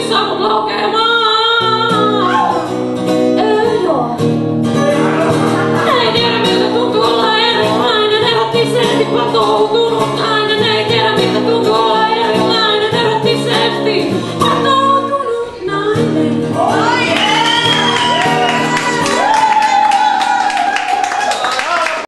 ajatuskin saa irmão.